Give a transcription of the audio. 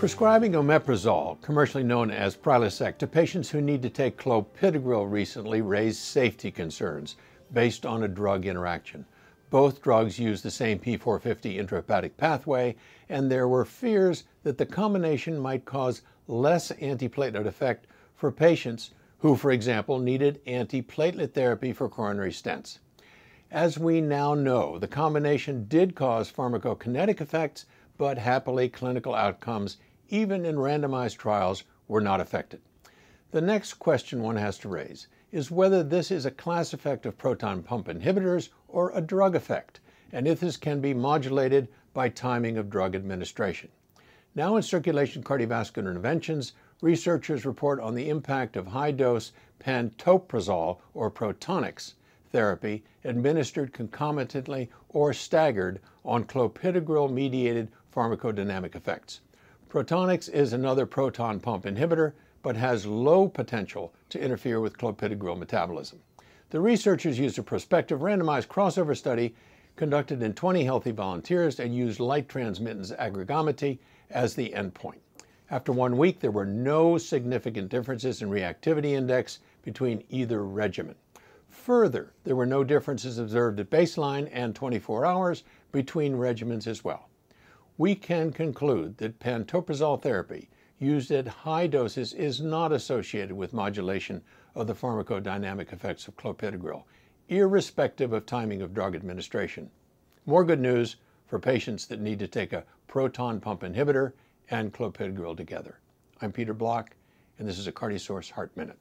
Prescribing omeprazole, commercially known as Prilosec, to patients who need to take clopidogrel recently raised safety concerns based on a drug interaction. Both drugs use the same P450 intrahepatic pathway, and there were fears that the combination might cause less antiplatelet effect for patients who, for example, needed antiplatelet therapy for coronary stents. As we now know, the combination did cause pharmacokinetic effects, but happily clinical outcomes even in randomized trials, were not affected. The next question one has to raise is whether this is a class effect of proton pump inhibitors or a drug effect, and if this can be modulated by timing of drug administration. Now in Circulation Cardiovascular Interventions, researchers report on the impact of high-dose pantoprazole or Protonix therapy administered concomitantly or staggered on clopidogrel-mediated pharmacodynamic effects. Protonix is another proton pump inhibitor, but has low potential to interfere with clopidogrel metabolism. The researchers used a prospective randomized crossover study conducted in 20 healthy volunteers and used light transmittance aggregometry as the endpoint. After one week, there were no significant differences in reactivity index between either regimen. Further, there were no differences observed at baseline and 24 hours between regimens as well we can conclude that pantoprazole therapy used at high doses is not associated with modulation of the pharmacodynamic effects of clopidogrel, irrespective of timing of drug administration. More good news for patients that need to take a proton pump inhibitor and clopidogrel together. I'm Peter Block, and this is a CardioSource Heart Minute.